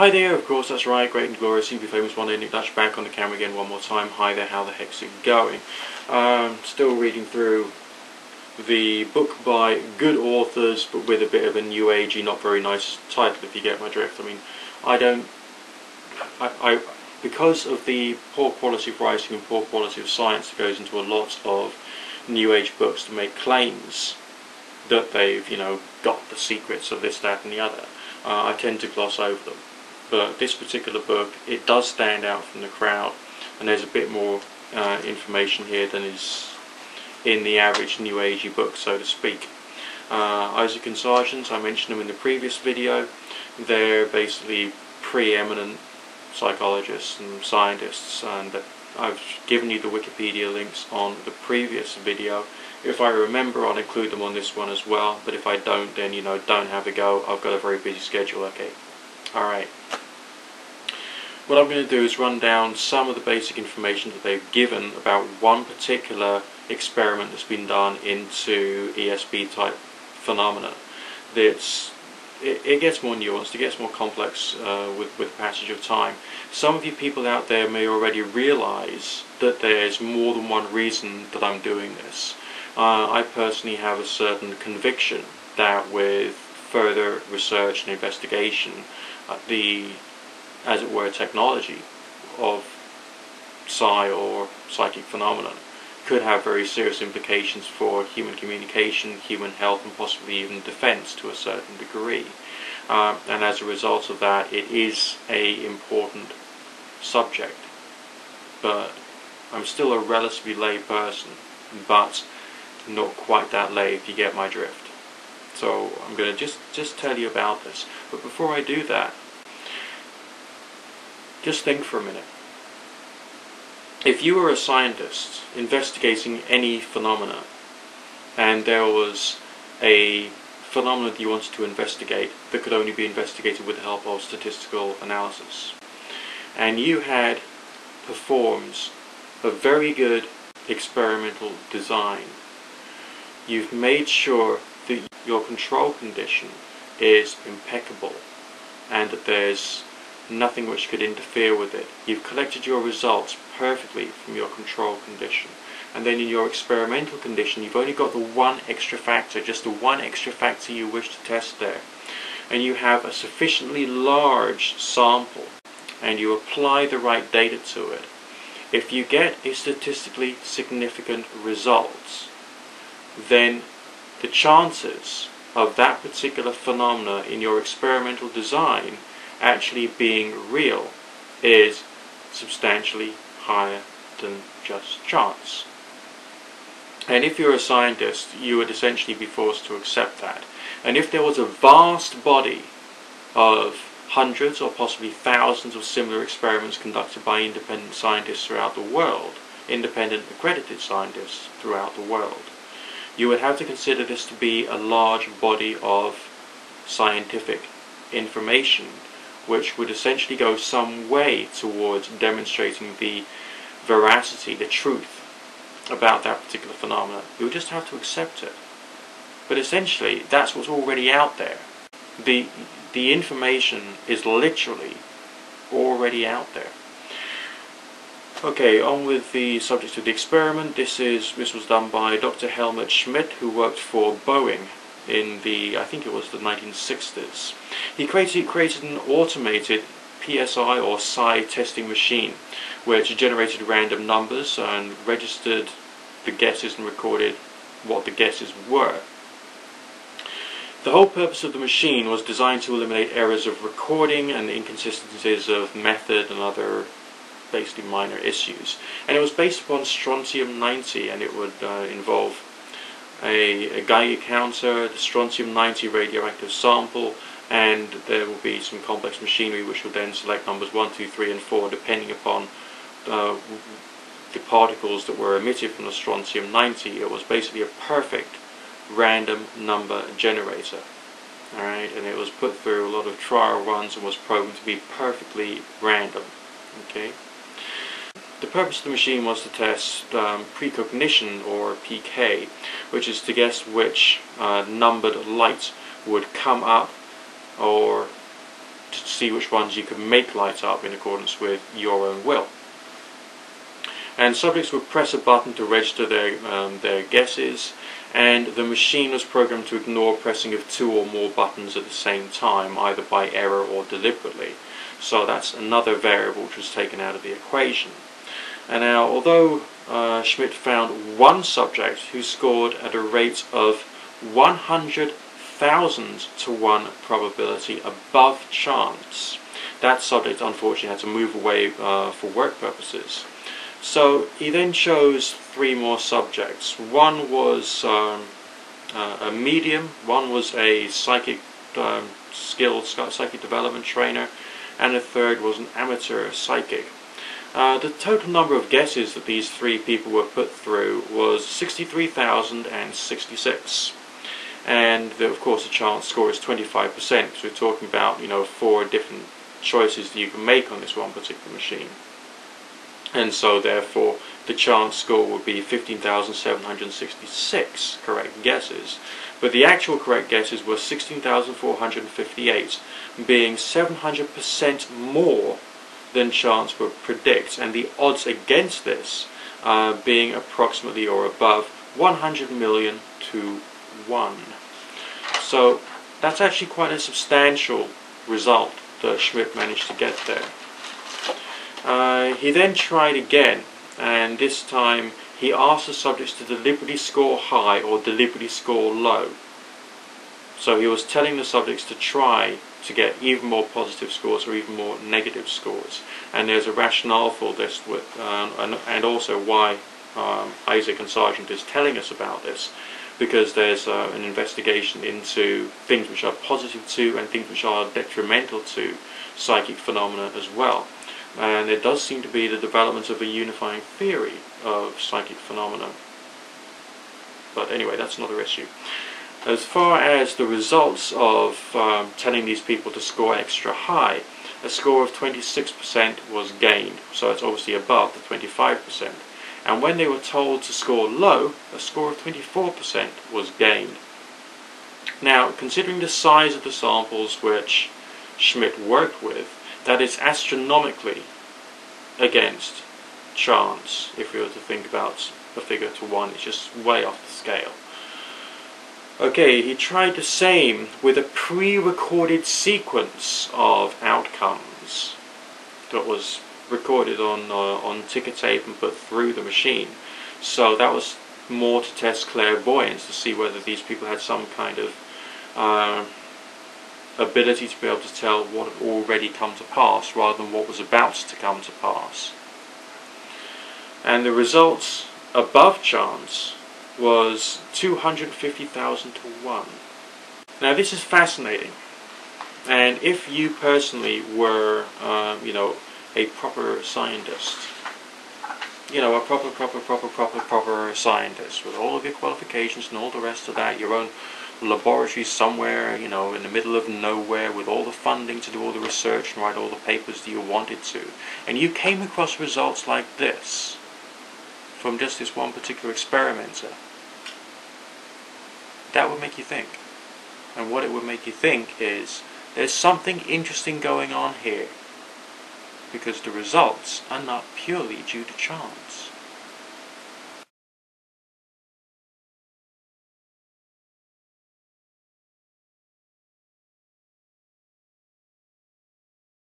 Hi there, of course, that's right, great and glorious, CB famous one day, Nick Dutch back on the camera again one more time. Hi there, how the heck's it going? Um, still reading through the book by good authors, but with a bit of a new agey, not very nice title, if you get my drift. I mean, I don't, I, I because of the poor quality of writing and poor quality of science that goes into a lot of new age books to make claims that they've, you know, got the secrets of this, that, and the other. Uh, I tend to gloss over them but this particular book it does stand out from the crowd and there's a bit more uh, information here than is in the average new agey book so to speak. Uh, Eysenck and Sargent, I mentioned them in the previous video, they're basically preeminent psychologists and scientists and I've given you the Wikipedia links on the previous video. If I remember I'll include them on this one as well but if I don't then you know don't have a go I've got a very busy schedule okay. Alright. What I'm going to do is run down some of the basic information that they've given about one particular experiment that's been done into ESP type phenomena. It, it, gets more nuanced, it gets more complex uh, with, with passage of time. Some of you people out there may already realize that there's more than one reason that I'm doing this. Uh, I personally have a certain conviction that with further research and investigation, uh, the as it were, technology of psi or psychic phenomenon could have very serious implications for human communication, human health, and possibly even defense to a certain degree. Uh, and as a result of that, it is a important subject. But I'm still a relatively lay person, but not quite that lay if you get my drift. So I'm going to just, just tell you about this. But before I do that, just think for a minute. If you were a scientist investigating any phenomena, and there was a phenomenon that you wanted to investigate that could only be investigated with the help of statistical analysis, and you had performed a very good experimental design, you've made sure that your control condition is impeccable and that there's nothing which could interfere with it. You've collected your results perfectly from your control condition. And then in your experimental condition, you've only got the one extra factor, just the one extra factor you wish to test there. And you have a sufficiently large sample, and you apply the right data to it. If you get a statistically significant result, then the chances of that particular phenomena in your experimental design actually being real is substantially higher than just chance. And if you're a scientist, you would essentially be forced to accept that. And if there was a vast body of hundreds or possibly thousands of similar experiments conducted by independent scientists throughout the world, independent accredited scientists throughout the world, you would have to consider this to be a large body of scientific information which would essentially go some way towards demonstrating the veracity, the truth about that particular phenomenon. You would just have to accept it. But essentially, that's what's already out there. The, the information is literally already out there. Okay, on with the subject of the experiment. This is this was done by Dr. Helmut Schmidt, who worked for Boeing in the, I think it was the 1960s. He created, created an automated PSI or psi testing machine which generated random numbers and registered the guesses and recorded what the guesses were. The whole purpose of the machine was designed to eliminate errors of recording and inconsistencies of method and other basically minor issues. And it was based upon strontium-90 and it would uh, involve a, a Geiger counter, the strontium-90 radioactive sample, and there will be some complex machinery which will then select numbers 1, 2, 3 and 4 depending upon uh, the particles that were emitted from the strontium-90. It was basically a perfect random number generator. Alright, and it was put through a lot of trial runs and was proven to be perfectly random. Okay. The purpose of the machine was to test um, precognition, or PK, which is to guess which uh, numbered lights would come up or to see which ones you could make light up in accordance with your own will. And subjects would press a button to register their, um, their guesses, and the machine was programmed to ignore pressing of two or more buttons at the same time, either by error or deliberately. So that's another variable which was taken out of the equation. And now, although uh, Schmidt found one subject who scored at a rate of 100,000 to 1 probability above chance, that subject unfortunately had to move away uh, for work purposes. So he then chose three more subjects. One was um, uh, a medium, one was a psychic um, skilled psychic development trainer, and a third was an amateur psychic. Uh, the total number of guesses that these three people were put through was 63,066. And the, of course the chance score is 25% because we're talking about, you know, four different choices that you can make on this one particular machine and so therefore the chance score would be 15,766 correct guesses. But the actual correct guesses were 16,458, being 700% more than chance would predict, and the odds against this uh, being approximately or above 100 million to 1. So that's actually quite a substantial result that Schmidt managed to get there. Uh, he then tried again, and this time he asked the subjects to deliberately score high or deliberately score low. So he was telling the subjects to try to get even more positive scores or even more negative scores. And there's a rationale for this, with, um, and, and, also why um, Eysenck and Sargent is telling us about this, because there's uh, an investigation into things which are positive to and things which are detrimental to psychic phenomena as well and there does seem to be the development of a unifying theory of psychic phenomena. But anyway, that's another issue. As far as the results of um, telling these people to score extra high, a score of 26% was gained, so it's obviously above the 25%. And when they were told to score low, a score of 24% was gained. Now, considering the size of the samples which Schmidt worked with, that is astronomically against chance if we were to think about a figure to one it's just way off the scale okay he tried the same with a pre-recorded sequence of outcomes that was recorded on uh, on ticker tape and put through the machine so that was more to test clairvoyance to see whether these people had some kind of uh, ability to be able to tell what had already come to pass rather than what was about to come to pass. And the results above chance was 250,000 to 1. Now this is fascinating. And if you personally were, um, you know, a proper scientist, you know, a proper, proper, proper, proper, proper scientist with all of your qualifications and all the rest of that, your own laboratory somewhere, you know, in the middle of nowhere with all the funding to do all the research and write all the papers that you wanted to, and you came across results like this from just this one particular experimenter, that would make you think. And what it would make you think is there's something interesting going on here because the results are not purely due to chance.